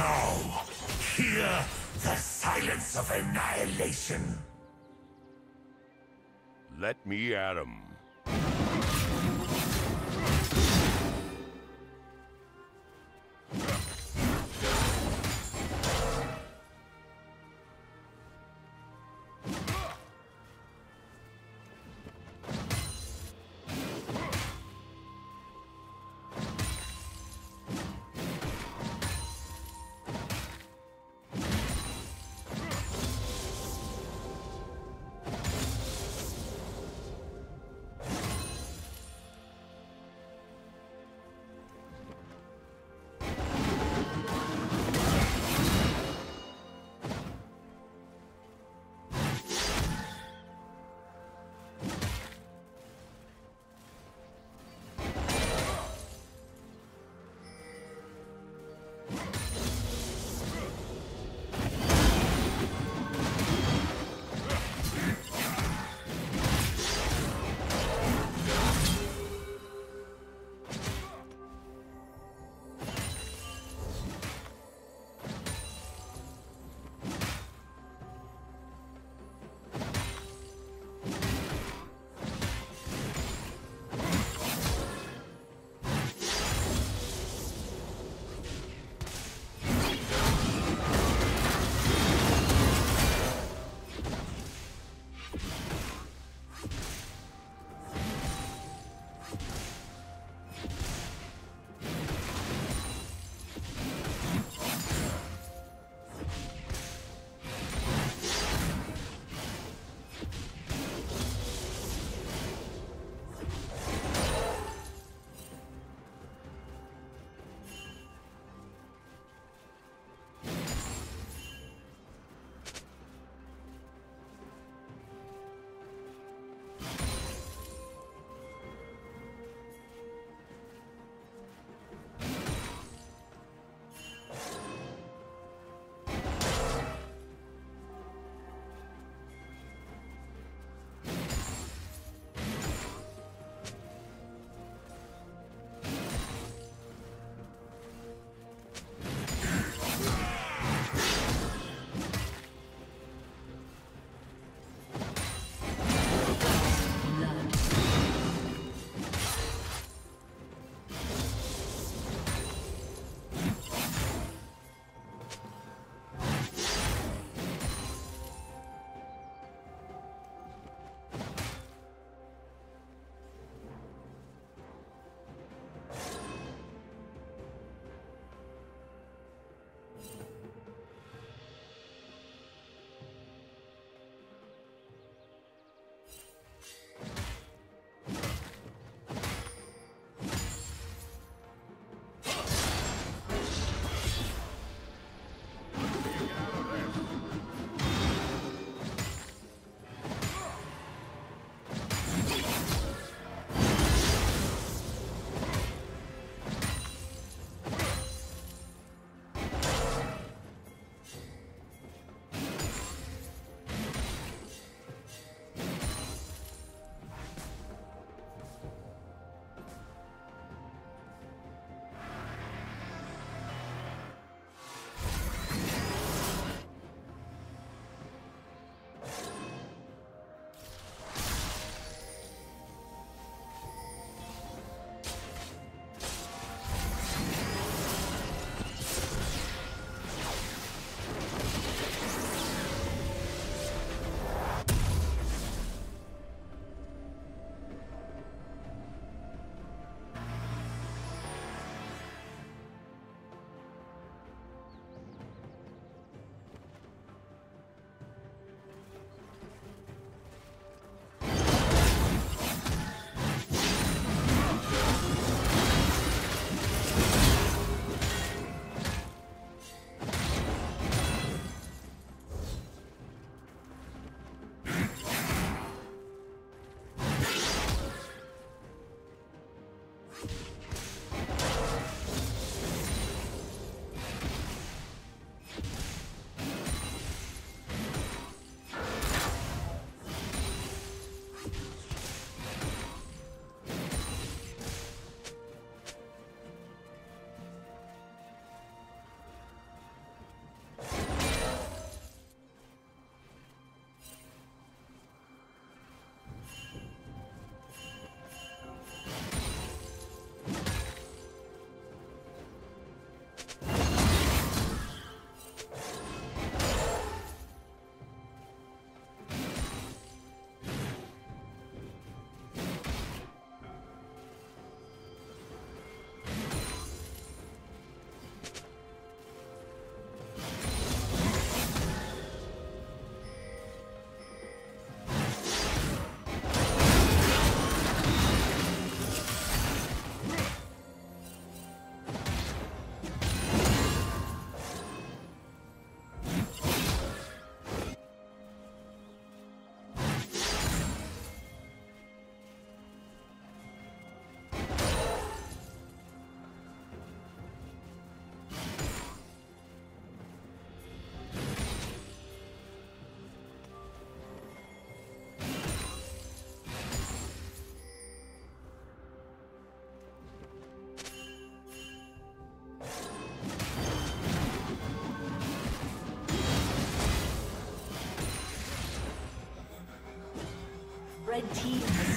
Now, hear the silence of annihilation. Let me at him. Red team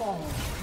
will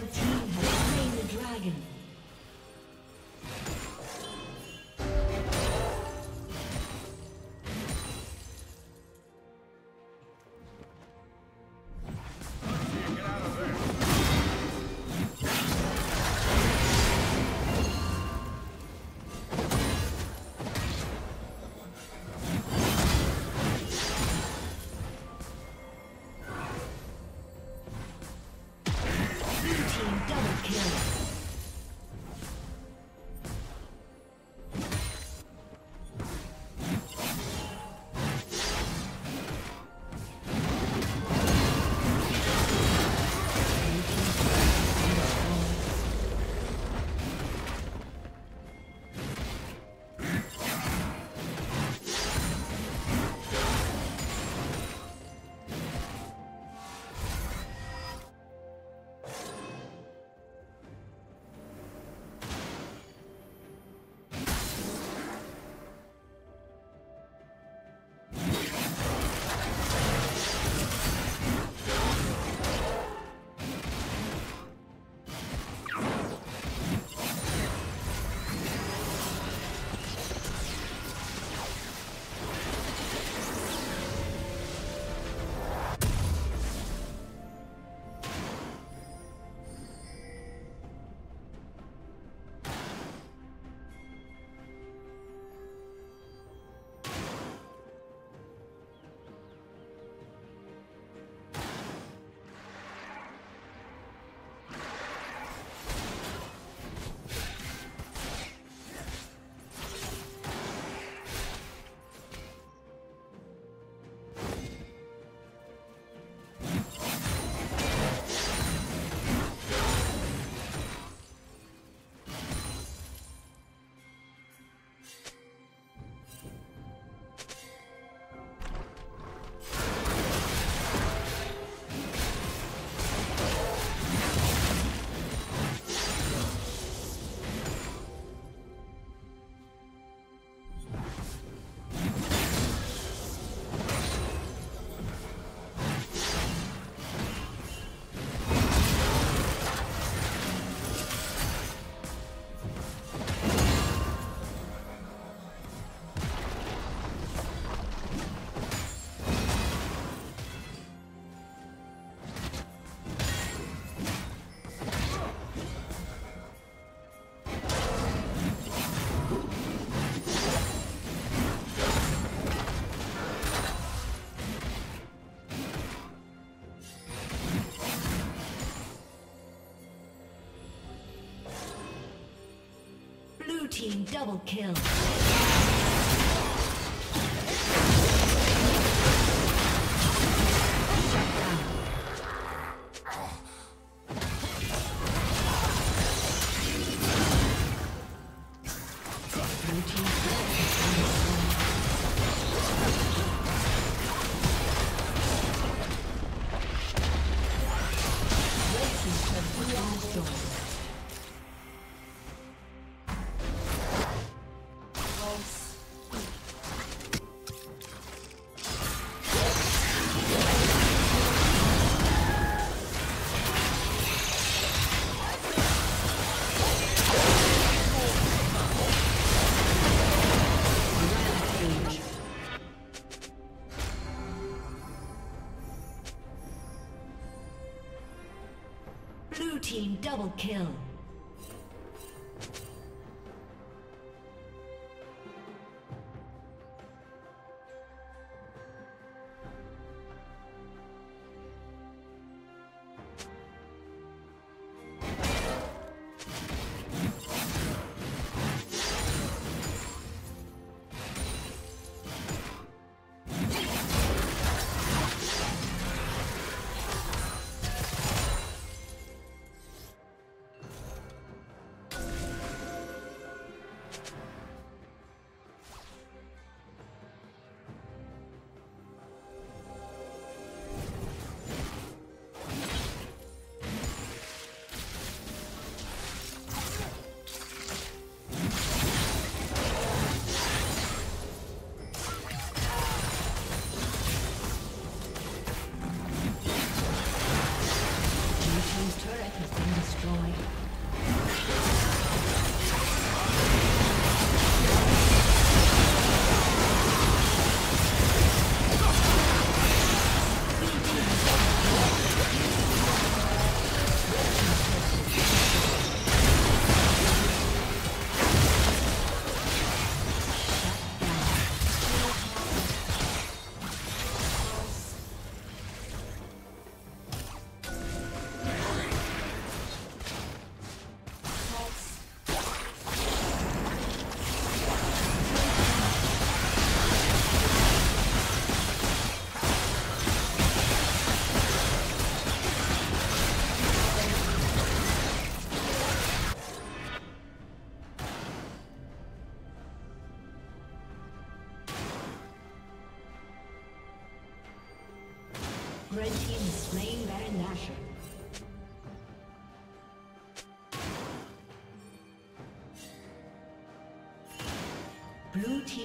soon fall. Team double kill. Team